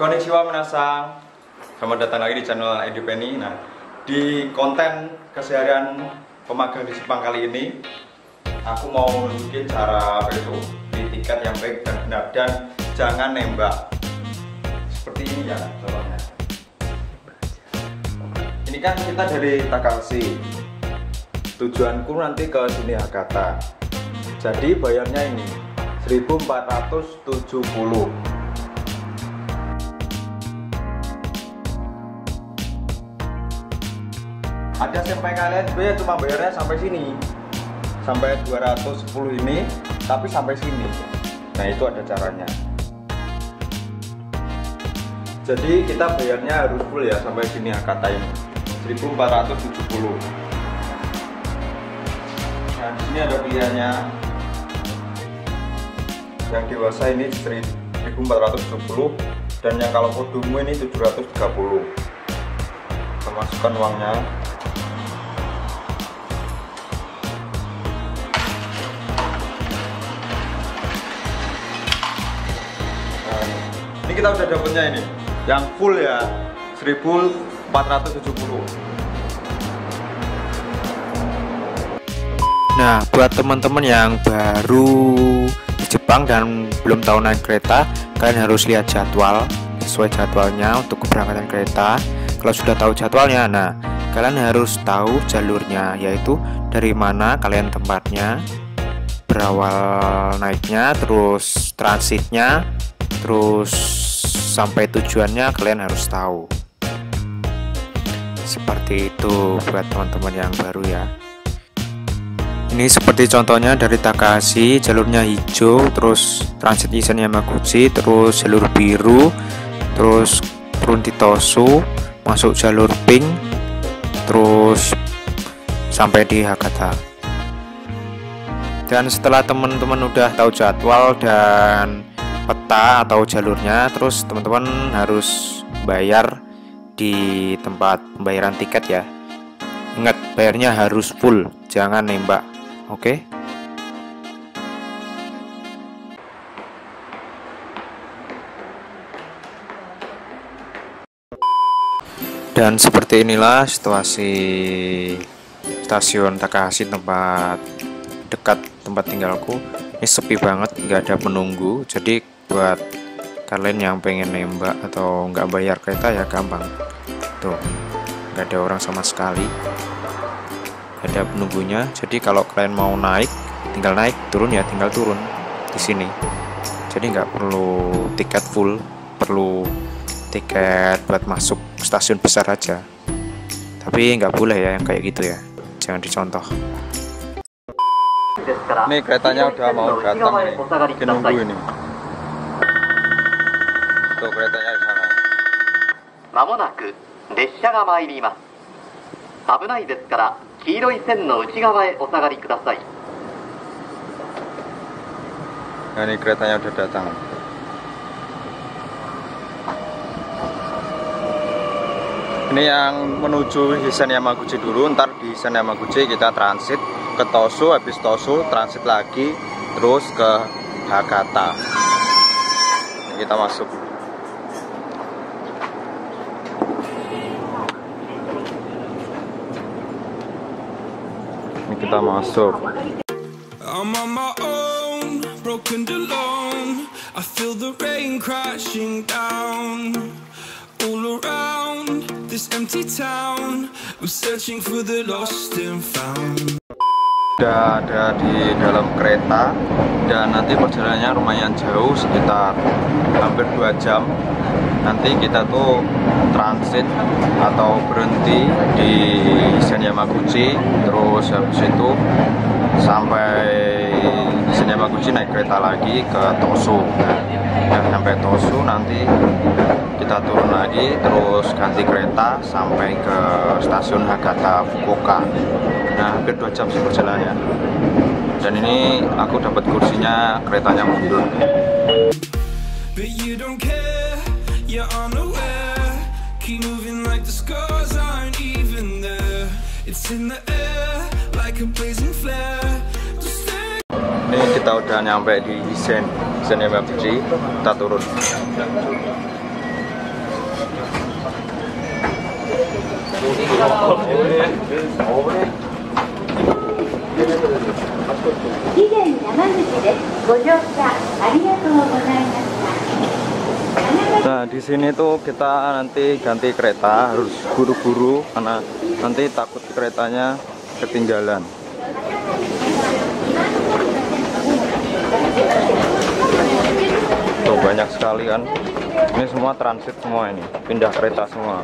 Konnichiwa menasang. Selamat datang lagi di channel Edu Penny Nah, di konten keseharian pemagang di Jepang kali ini Aku mau nunjukin cara itu Beli tiket yang baik dan benar Dan jangan nembak. Seperti ini ya contohnya. Ini kan kita dari Takashi Tujuanku nanti ke sini Hakata. Jadi bayarnya ini 1470 ada sampai kalian sebenarnya cuma bayarnya sampai sini. Sampai 210 ini tapi sampai sini. Nah itu ada caranya. Jadi kita bayarnya harus full ya sampai sini kata ini 1470 nah di sini ada pilihannya. Yang dewasa ini 1470 dan yang kalau kodumu ini 730 kita masukkan uangnya ini kita udah dapetnya ini yang full ya 1470 Nah, buat teman-teman yang baru di Jepang dan belum tahu naik kereta, kalian harus lihat jadwal sesuai jadwalnya untuk keberangkatan kereta. Kalau sudah tahu jadwalnya, nah kalian harus tahu jalurnya, yaitu dari mana kalian tempatnya, berawal naiknya, terus transitnya, terus sampai tujuannya kalian harus tahu. Seperti itu buat teman-teman yang baru ya. Ini seperti contohnya dari Takahashi, jalurnya hijau, terus transit Isen Yamaguchi, terus jalur biru, terus turun di Tosu, masuk jalur pink, terus sampai di Hakata. Dan setelah teman-teman udah tahu jadwal dan atau jalurnya, terus teman-teman harus bayar di tempat pembayaran tiket ya. Ingat bayarnya harus full, jangan nembak. Oke. Dan seperti inilah situasi stasiun Takahashi tempat dekat tempat tinggalku. Ini sepi banget, nggak ada penunggu. Jadi buat kalian yang pengen nembak atau nggak bayar kereta ya gampang. Tuh, nggak ada orang sama sekali. Ada penunggunya jadi kalau kalian mau naik tinggal naik turun ya tinggal turun di sini. Jadi nggak perlu tiket full perlu tiket buat masuk stasiun besar aja. Tapi nggak boleh ya yang kayak gitu ya jangan dicontoh. Ini keretanya udah mau datang nih Kita nunggu ini tuh keretanya di sana まもなく列車が参ります危ないですから黄色い線の内側へお下がりください nah ini keretanya udah datang ini yang menuju Hisen Yamaguchi dulu ntar di Hisen Yamaguchi kita transit ke Tosu habis Tosu transit lagi terus ke Hakata Ini kita masuk kita I'm on my own, broken alone. I feel the rain crashing down all around this empty town. I'm searching for the lost and found. Sudah ada di dalam kereta dan nanti perjalanannya lumayan jauh sekitar hampir 2 jam. Nanti kita tuh transit atau berhenti di Isen Yamaguchi terus habis itu sampai Isen Yamaguchi naik kereta lagi ke Tosu. Nah sampai Tosu nanti kita turun lagi terus ganti kereta sampai ke stasiun Hakata Fukuoka. Nah hampir 2 jam sih perjalanannya dan ini aku dapat kursinya keretanya mundur ini kita udah nyampe di Isen Isen Yamaguchi kita turun 以前山口です。ご乗車ありがとうございました。 Nah di sini tuh kita nanti ganti kereta harus buru-buru karena nanti takut keretanya ketinggalan. Tuh banyak sekali kan. Ini semua transit semua ini, pindah kereta semua.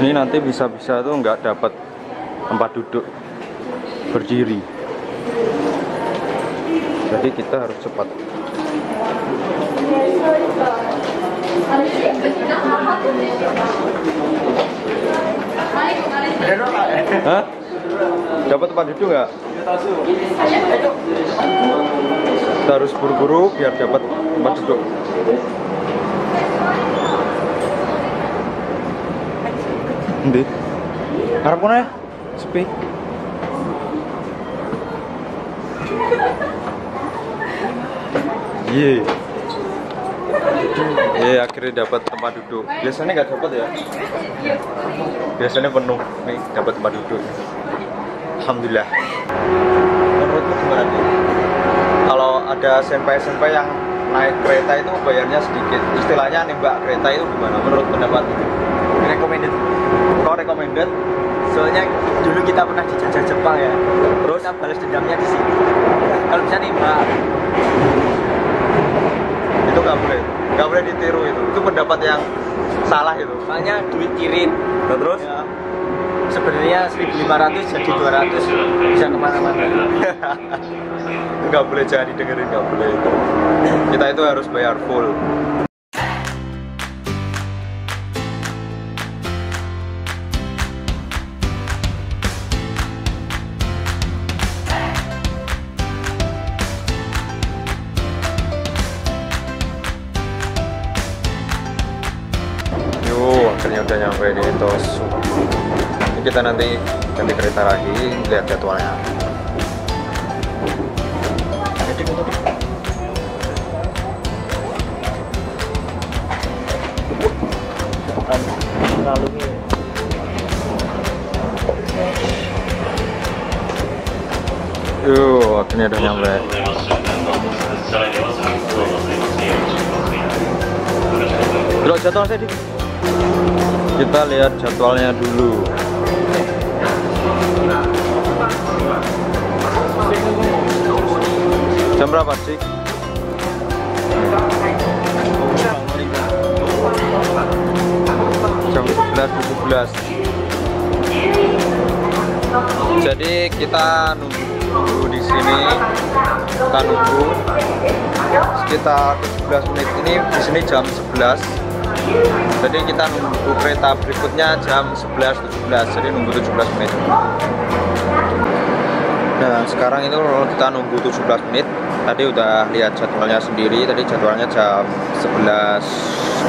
Ini nanti bisa-bisa tuh nggak dapat tempat duduk berdiri. Jadi kita harus cepat. Hah? Dapat tempat duduk nggak? Kita harus buru-buru biar dapat tempat duduk. Ndi? Harap ya? Sepi. Iya. Iya akhirnya dapat tempat duduk. Biasanya nggak dapat ya. Biasanya penuh. Nih dapat tempat duduk. Alhamdulillah. Menurutmu gimana nih? Kalau ada senpai-senpai yang naik kereta itu bayarnya sedikit. Istilahnya nembak kereta itu gimana? Menurut pendapat? recommended kau recommended soalnya dulu kita pernah dijajah Jepang ya terus kita balas dendamnya di sini kalau bisa nembak Itu nggak boleh. Nggak boleh ditiru itu. Itu pendapat yang salah itu. soalnya duit kirim Nah, terus? ya sebenarnya 1500 jadi 200 bisa ke mana-mana. Nggak boleh jangan didengerin nggak boleh. Itu kita itu harus bayar full. Akhirnya udah nyampe di Tosu. Kita nanti ganti kereta lagi, lihat jadwalnya. Yo, akhirnya udah nyampe. Bro, jadwal saya. Kita lihat jadwalnya dulu. Jam berapa sih? Jam 11.17 Jadi kita nunggu di sini Kita nunggu sekitar 17 menit. Ini di sini jam 11 jadi kita nunggu kereta berikutnya jam 11.17 jadi nunggu 17 menit. Nah sekarang itu kita nunggu 17 menit. Tadi udah lihat jadwalnya sendiri Tadi jadwalnya jam 11.17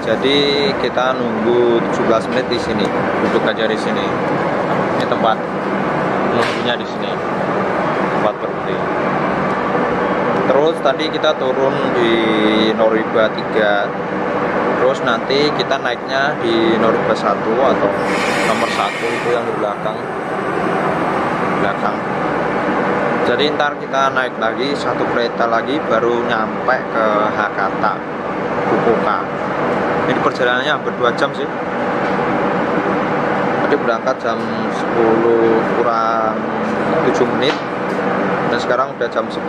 Jadi kita nunggu 17 menit di sini Duduk aja di sini. Ini tempat nunggunya di sini Tempat berhenti Terus tadi kita turun di Noriba 3 Terus nanti kita naiknya di Noriba 1 atau nomor 1 itu yang di belakang. Belakang. Jadi ntar kita naik lagi satu kereta lagi baru nyampe ke Hakata Fukuoka. Ini perjalanannya hampir 2 jam sih. Tadi berangkat jam 10 kurang 7 menit dan sekarang udah jam 11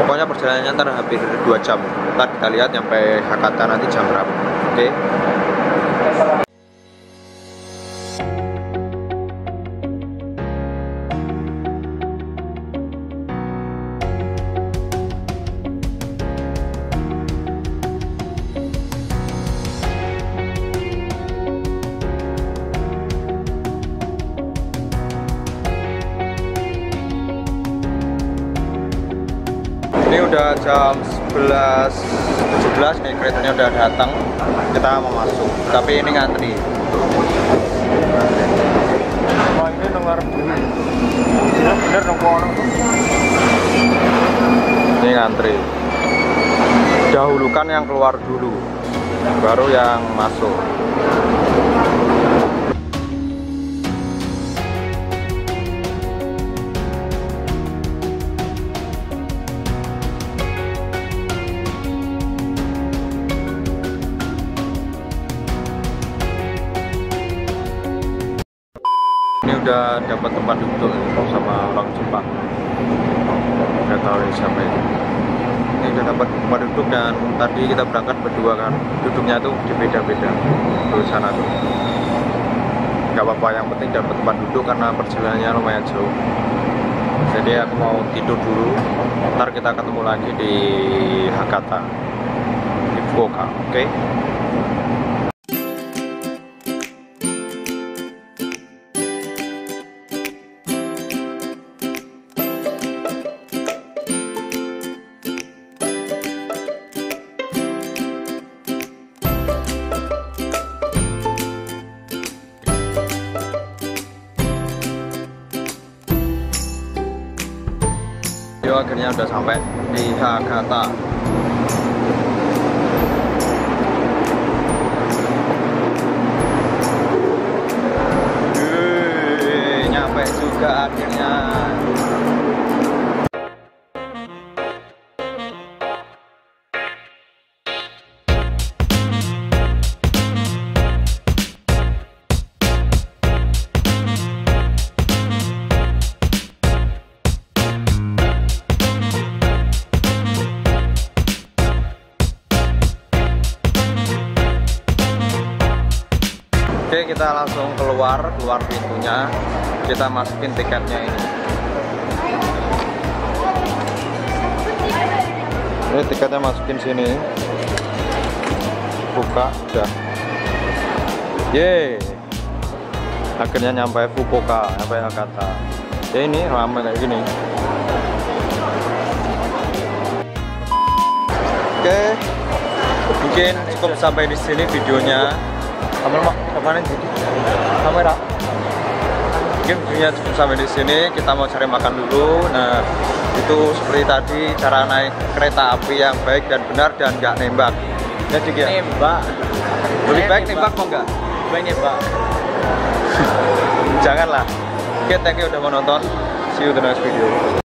pokoknya perjalanannya ntar hampir 2 jam ntar kita lihat sampai Hakata nanti jam berapa. Oke. Ini udah jam 11.17 nih keretanya udah datang. Kita mau masuk. Tapi ini ngantri. Wah ini nomor bener dong orang ini ngantri. Dahulukan yang keluar dulu baru yang masuk udah dapat tempat duduk sama orang Jepang. Nggak tahu ini siapa ini ini udah dapat tempat duduk dan tadi kita berangkat berdua kan. Duduknya tuh di beda-beda tuh sana tuh. Nggak apa-apa yang penting dapat tempat duduk karena perjalanannya lumayan jauh. Jadi aku mau tidur dulu ntar kita ketemu lagi di Hakata di Fukuoka oke? Yo akhirnya udah sampai di Hakata. Kita langsung keluar, keluar pintunya. Kita masukin tiketnya ini. Ini tiketnya masukin sini. Buka, udah. Yeay. Akhirnya nyampe Fukuoka, nyampe Hakata. Ya ini ramai kayak gini. Oke, mungkin cukup sampai di sini videonya. Kamera mak, kapan jadi? Kamera. Mungkin videonya cukup sampai di sini. Kita mau cari makan dulu. Nah, itu seperti tadi cara naik kereta api yang baik dan benar dan nggak nembak. Jadi ya. Nembak. Lebih baik nembak kok nggak? Baik nembak. Janganlah. Oke, thank you udah mau nonton. See you the next video.